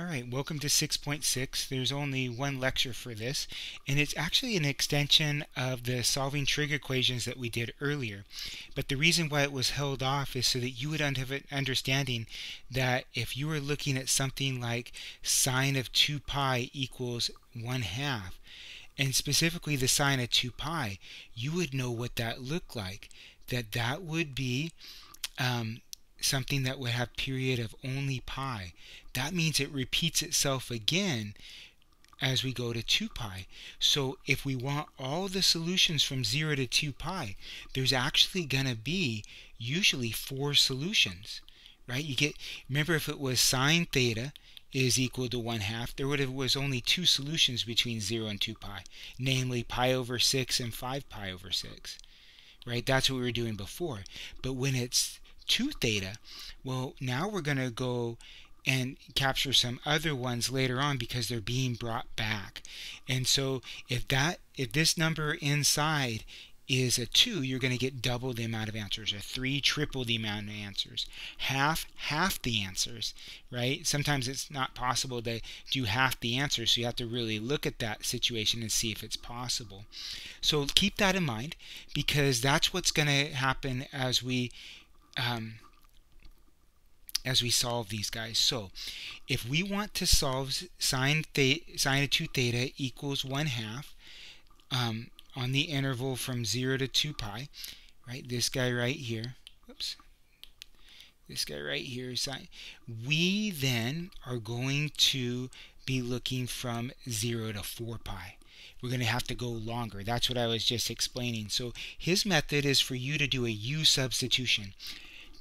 Alright, welcome to 6.6. There's only one lecture for this, and it's actually an extension of the solving trig equations that we did earlier. But the reason why it was held off is so that you would have an understanding that if you were looking at something like sine of 2 pi equals 1 half, and specifically the sine of 2 pi, you would know what that looked like. That that would be um, something that would have period of only pi. That means it repeats itself again as we go to 2 pi. So if we want all the solutions from 0 to 2 pi, there's actually going to be usually four solutions, right? You get, remember if it was sine theta is equal to 1 half, there would have was only two solutions between 0 and 2 pi, namely pi over 6 and 5 pi over 6, right? That's what we were doing before. But when it's 2 theta, well, now we're going to go and capture some other ones later on because they're being brought back. And so if that if this number inside is a 2, you're going to get double the amount of answers. A 3, triple the amount of answers. Half, half the answers, right? Sometimes it's not possible to do half the answers, so you have to really look at that situation and see if it's possible. So keep that in mind because that's what's going to happen as we um, as we solve these guys. So if we want to solve sine, sine of 2 theta equals 1 half um, on the interval from 0 to 2 pi, right, this guy right here, whoops, this guy right here, sine, we then are going to be looking from 0 to 4 pi we're going to have to go longer. That's what I was just explaining. So his method is for you to do a u substitution.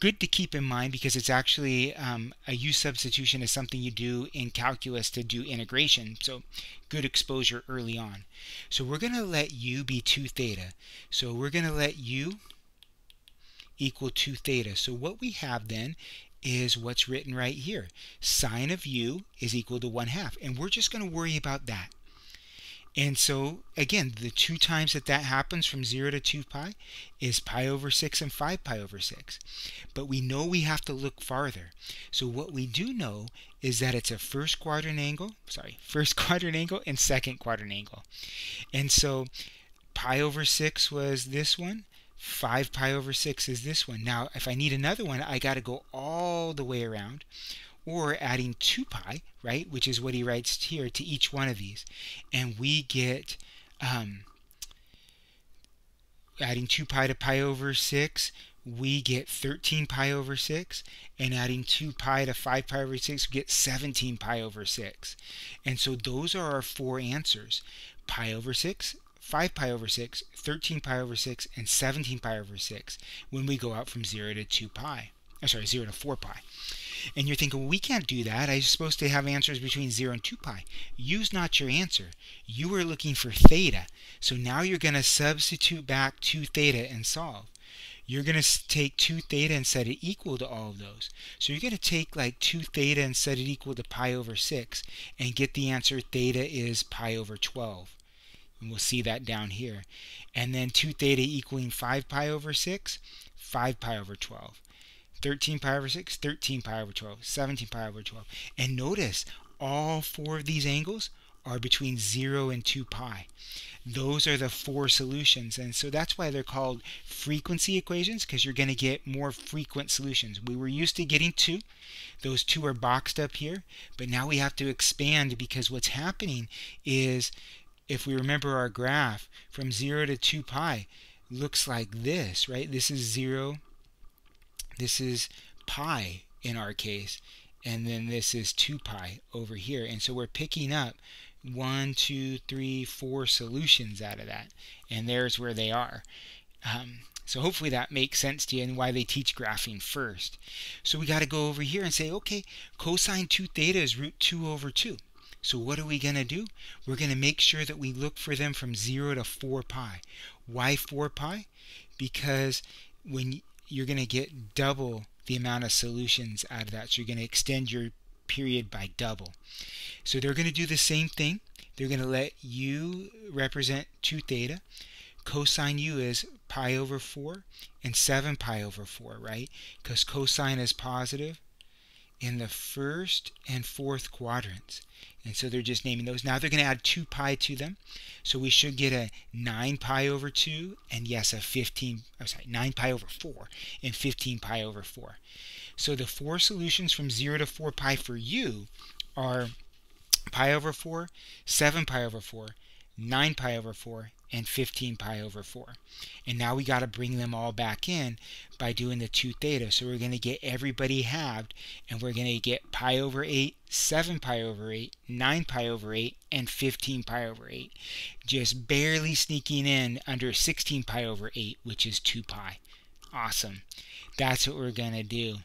Good to keep in mind because it's actually um, a u substitution is something you do in calculus to do integration. So good exposure early on. So we're going to let u be 2 theta. So we're going to let u equal 2 theta. So what we have then is what's written right here. Sine of u is equal to 1 half. And we're just going to worry about that. And so, again, the two times that that happens from 0 to 2 pi is pi over 6 and 5 pi over 6. But we know we have to look farther. So what we do know is that it's a first quadrant angle, sorry, first quadrant angle and second quadrant angle. And so pi over 6 was this one. 5 pi over 6 is this one. Now, if I need another one, I got to go all the way around or adding 2 pi, right, which is what he writes here, to each one of these. And we get um, adding 2 pi to pi over 6, we get 13 pi over 6, and adding 2 pi to 5 pi over 6, we get 17 pi over 6. And so those are our four answers. Pi over 6, 5 pi over 6, 13 pi over 6, and 17 pi over 6 when we go out from 0 to 2 pi. Oh, sorry, 0 to 4 pi. And you're thinking, well, we can't do that. I'm supposed to have answers between 0 and 2 pi. Use not your answer. You were looking for theta. So now you're going to substitute back 2 theta and solve. You're going to take 2 theta and set it equal to all of those. So you're going to take like 2 theta and set it equal to pi over 6 and get the answer theta is pi over 12. And we'll see that down here. And then 2 theta equaling 5 pi over 6, 5 pi over 12. 13 pi over 6, 13 pi over 12, 17 pi over 12. And notice all four of these angles are between 0 and 2 pi. Those are the four solutions. And so that's why they're called frequency equations because you're going to get more frequent solutions. We were used to getting two. Those two are boxed up here. But now we have to expand because what's happening is if we remember our graph from 0 to 2 pi looks like this, right? This is 0, this is pi in our case, and then this is 2 pi over here. And so we're picking up one, two, three, four solutions out of that. And there's where they are. Um, so hopefully that makes sense to you and why they teach graphing first. So we got to go over here and say, okay, cosine 2 theta is root 2 over 2. So what are we going to do? We're going to make sure that we look for them from 0 to 4 pi. Why 4 pi? Because when you're going to get double the amount of solutions out of that. So you're going to extend your period by double. So they're going to do the same thing. They're going to let u represent 2 theta. Cosine u is pi over 4 and 7 pi over 4, right? Because cosine is positive in the first and fourth quadrants. And so they're just naming those. Now they're going to add 2 pi to them. So we should get a 9 pi over 2 and yes, a 15, I'm sorry, 9 pi over 4 and 15 pi over 4. So the four solutions from 0 to 4 pi for you are pi over 4, 7 pi over 4, 9 pi over 4, and 15 pi over 4. And now we got to bring them all back in by doing the 2 theta. So we're going to get everybody halved, and we're going to get pi over 8, 7 pi over 8, 9 pi over 8, and 15 pi over 8. Just barely sneaking in under 16 pi over 8, which is 2 pi. Awesome. That's what we're going to do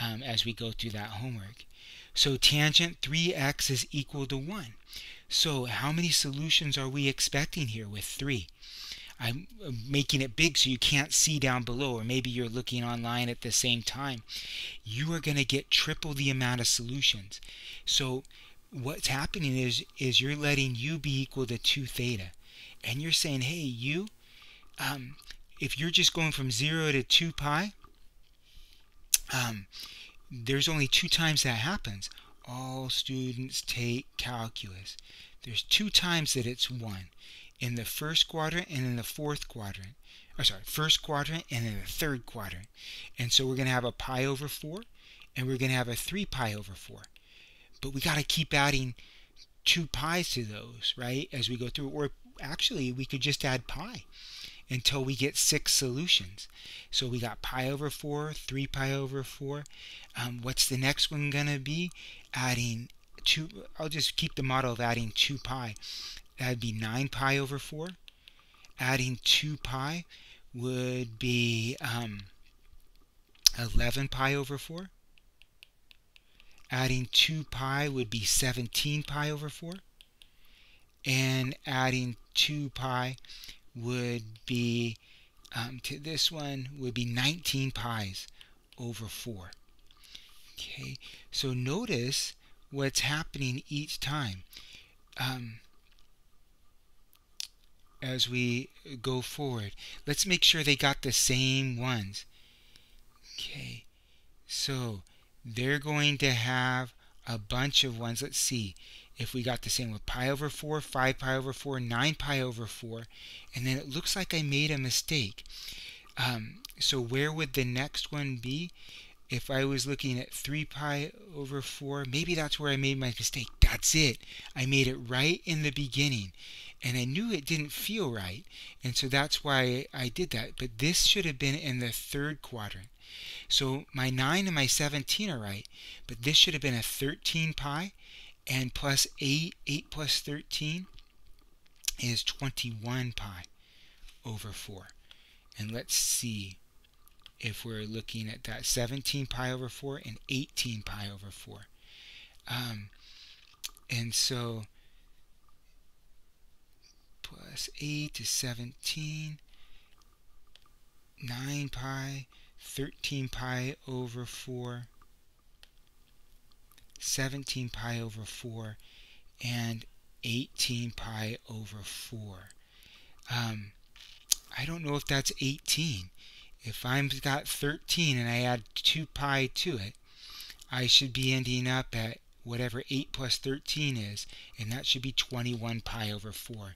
um, as we go through that homework. So tangent 3x is equal to 1. So how many solutions are we expecting here with 3? I'm making it big so you can't see down below, or maybe you're looking online at the same time. You are going to get triple the amount of solutions. So what's happening is, is you're letting u be equal to 2 theta. And you're saying, hey, u, um, if you're just going from 0 to 2 pi, um, there's only two times that happens all students take calculus. There's two times that it's 1 in the first quadrant and in the fourth quadrant. Or sorry, first quadrant and in the third quadrant. And so we're going to have a pi over 4 and we're going to have a 3 pi over 4. But we got to keep adding 2 pi's to those, right, as we go through. Or actually, we could just add pi until we get six solutions. So we got pi over 4, 3 pi over 4. Um, what's the next one going to be? Adding 2, I'll just keep the model of adding 2 pi. That'd be 9 pi over 4. Adding 2 pi would be um, 11 pi over 4. Adding 2 pi would be 17 pi over 4. And adding 2 pi would be, um, to this one, would be 19 pi's over 4. Okay, so notice what's happening each time. Um, as we go forward. Let's make sure they got the same ones. Okay, so they're going to have a bunch of ones. Let's see if we got the same with pi over 4, 5 pi over 4, 9 pi over 4, and then it looks like I made a mistake. Um, so where would the next one be? If I was looking at 3 pi over 4, maybe that's where I made my mistake. That's it. I made it right in the beginning. And I knew it didn't feel right. And so that's why I did that. But this should have been in the third quadrant. So my 9 and my 17 are right. But this should have been a 13 pi and plus 8, 8 plus 13 is 21 pi over 4. And let's see if we're looking at that 17 pi over 4 and 18 pi over 4. Um, and so plus 8 is 17, 9 pi, 13 pi over 4, 17 pi over 4 and 18 pi over 4. Um, I don't know if that's 18. If I've got 13 and I add 2 pi to it, I should be ending up at whatever 8 plus 13 is, and that should be 21 pi over 4.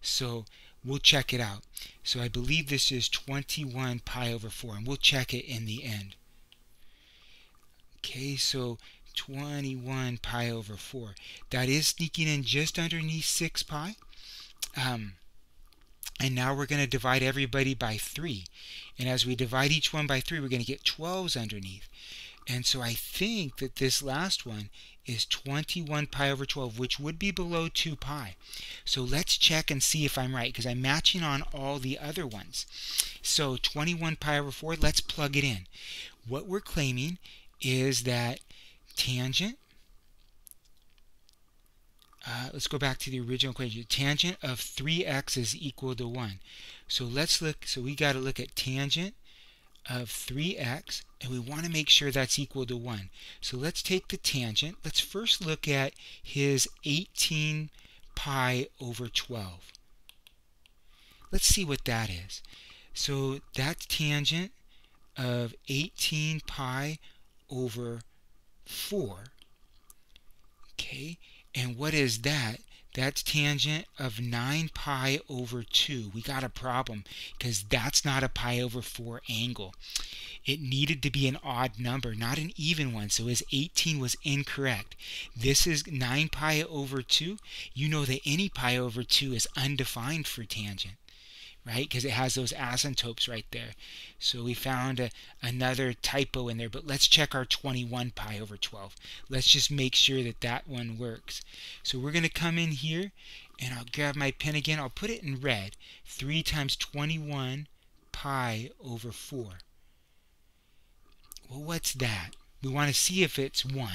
So we'll check it out. So I believe this is 21 pi over 4, and we'll check it in the end. Okay, so 21 pi over 4. That is sneaking in just underneath 6 pi. Um, and now we're going to divide everybody by 3. And as we divide each one by 3, we're going to get 12s underneath. And so I think that this last one is 21 pi over 12, which would be below 2 pi. So let's check and see if I'm right, because I'm matching on all the other ones. So 21 pi over 4, let's plug it in. What we're claiming is that tangent, uh, let's go back to the original equation. Tangent of 3x is equal to 1. So let's look, so we got to look at tangent of 3x, and we want to make sure that's equal to 1. So let's take the tangent. Let's first look at his 18 pi over 12. Let's see what that is. So that's tangent of 18 pi over 4. Okay, and what is that? That's tangent of 9 pi over 2. We got a problem because that's not a pi over 4 angle. It needed to be an odd number, not an even one. So his 18 was incorrect. This is 9 pi over 2. You know that any pi over 2 is undefined for tangent right? Because it has those asymptotes right there. So we found a, another typo in there, but let's check our 21 pi over 12. Let's just make sure that that one works. So we're going to come in here, and I'll grab my pen again. I'll put it in red. 3 times 21 pi over 4. Well, what's that? We want to see if it's 1.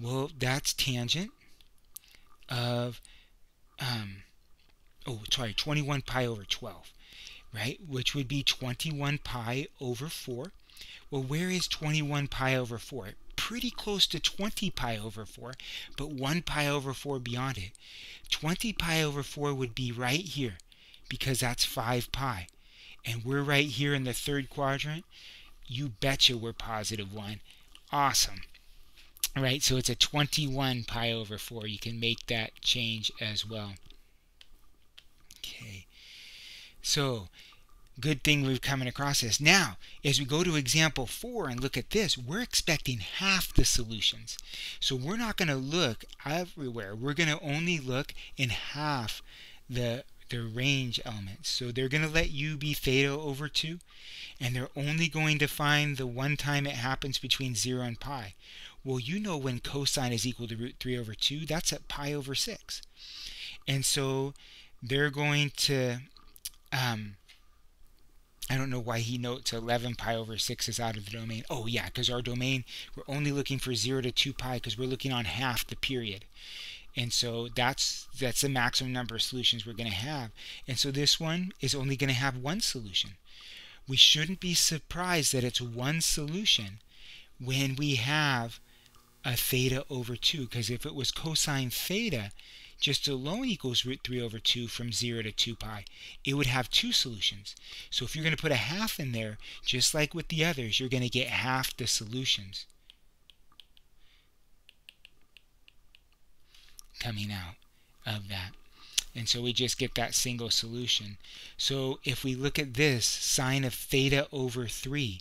Well, that's tangent of, um, oh, sorry, 21 pi over 12, right? Which would be 21 pi over 4. Well, where is 21 pi over 4? Pretty close to 20 pi over 4, but 1 pi over 4 beyond it. 20 pi over 4 would be right here because that's 5 pi. And we're right here in the third quadrant, you betcha we're positive 1. Awesome. Right, so it's a 21 pi over 4. You can make that change as well. Okay, so good thing we've coming across this. Now, as we go to example 4 and look at this, we're expecting half the solutions. So we're not going to look everywhere. We're going to only look in half the the range elements. So they're going to let u be theta over 2, and they're only going to find the one time it happens between 0 and pi. Well, you know when cosine is equal to root 3 over 2, that's at pi over 6. And so they're going to, um, I don't know why he notes 11 pi over 6 is out of the domain. Oh yeah, because our domain, we're only looking for 0 to 2 pi because we're looking on half the period. And so that's that's the maximum number of solutions we're going to have. And so this one is only going to have one solution. We shouldn't be surprised that it's one solution when we have a theta over 2 because if it was cosine theta just alone equals root 3 over 2 from 0 to 2 pi, it would have two solutions. So if you're going to put a half in there, just like with the others, you're going to get half the solutions. coming out of that. And so we just get that single solution. So if we look at this sine of theta over 3,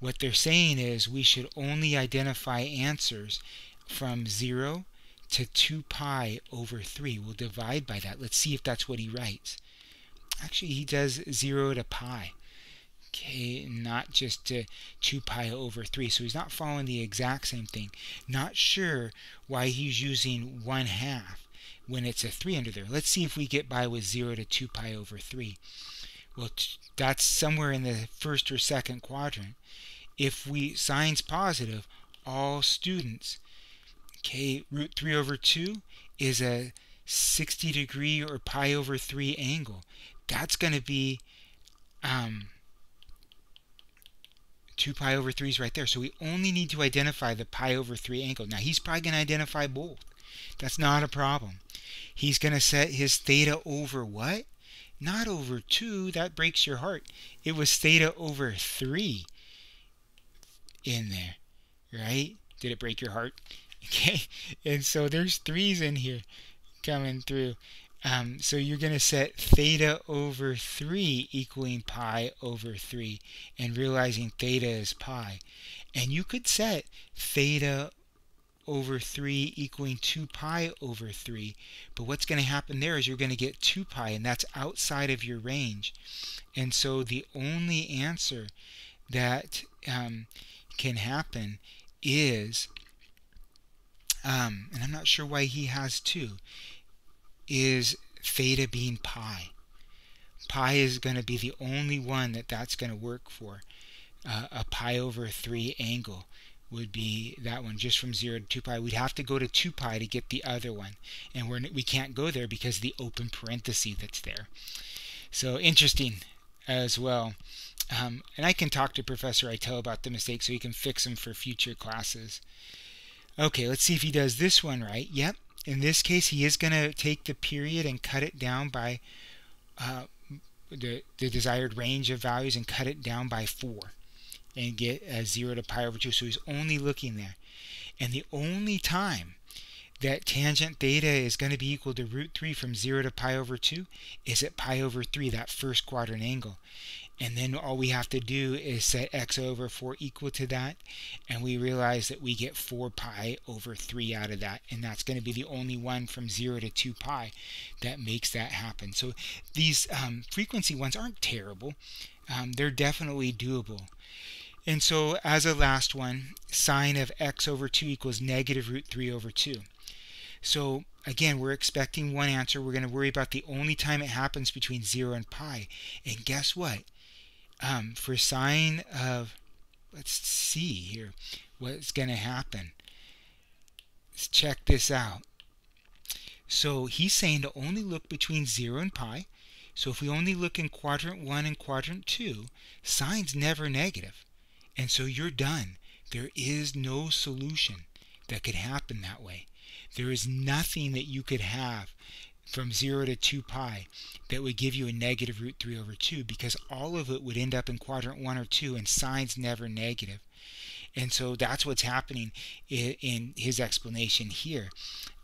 what they're saying is we should only identify answers from 0 to 2 pi over 3. We'll divide by that. Let's see if that's what he writes. Actually, he does 0 to pi okay, not just to 2 pi over 3. So he's not following the exact same thing. Not sure why he's using 1 half when it's a 3 under there. Let's see if we get by with 0 to 2 pi over 3. Well, that's somewhere in the first or second quadrant. If we sign's positive, all students, okay, root 3 over 2 is a 60 degree or pi over 3 angle. That's going to be um, 2 pi over 3 is right there. So we only need to identify the pi over 3 angle. Now he's probably going to identify both. That's not a problem. He's going to set his theta over what? Not over 2. That breaks your heart. It was theta over 3 in there. Right? Did it break your heart? Okay. And so there's 3's in here coming through. Um, so you're going to set theta over 3 equaling pi over 3 and realizing theta is pi. And you could set theta over 3 equaling 2 pi over 3. But what's going to happen there is you're going to get 2 pi, and that's outside of your range. And so the only answer that um, can happen is, um, and I'm not sure why he has 2, is theta being pi. Pi is going to be the only one that that's going to work for. Uh, a pi over 3 angle would be that one just from 0 to 2 pi. We'd have to go to 2 pi to get the other one. And we're, we can't go there because the open parenthesis that's there. So interesting as well. Um, and I can talk to Professor Eitel about the mistake so he can fix them for future classes. Okay, let's see if he does this one right. Yep, in this case, he is going to take the period and cut it down by uh, the, the desired range of values and cut it down by 4 and get a 0 to pi over 2. So he's only looking there. And the only time that tangent theta is going to be equal to root 3 from 0 to pi over 2 is at pi over 3, that first quadrant angle. And then all we have to do is set x over 4 equal to that, and we realize that we get 4 pi over 3 out of that, and that's going to be the only one from 0 to 2 pi that makes that happen. So these um, frequency ones aren't terrible. Um, they're definitely doable. And so as a last one, sine of x over 2 equals negative root 3 over 2. So again, we're expecting one answer. We're going to worry about the only time it happens between 0 and pi. And guess what? Um, for sine of, let's see here, what's going to happen. Let's check this out. So he's saying to only look between 0 and pi. So if we only look in quadrant 1 and quadrant 2, sine's never negative. And so you're done. There is no solution that could happen that way. There is nothing that you could have from 0 to 2 pi that would give you a negative root 3 over 2 because all of it would end up in quadrant 1 or 2 and sine's never negative. And so that's what's happening in, in his explanation here.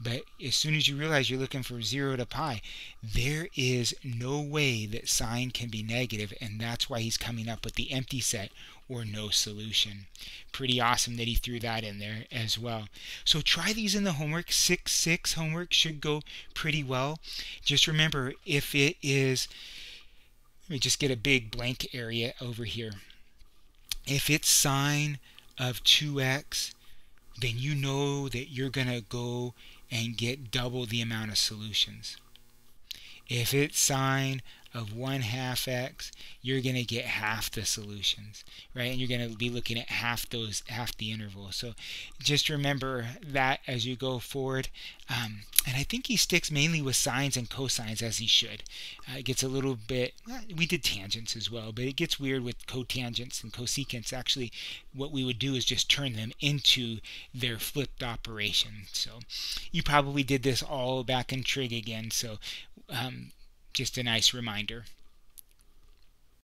But as soon as you realize you're looking for 0 to pi, there is no way that sine can be negative, and that's why he's coming up with the empty set or no solution. Pretty awesome that he threw that in there as well. So try these in the homework. 6-6 homework should go pretty well. Just remember, if it is, let me just get a big blank area over here. If it's sine of 2x, then you know that you're going to go and get double the amount of solutions. If it's sine of 1 half x, you're going to get half the solutions, right? And you're going to be looking at half those, half the interval. So just remember that as you go forward. Um, and I think he sticks mainly with sines and cosines as he should. Uh, it gets a little bit, we did tangents as well, but it gets weird with cotangents and cosecants. Actually, what we would do is just turn them into their flipped operation. So you probably did this all back in trig again. So um, just a nice reminder.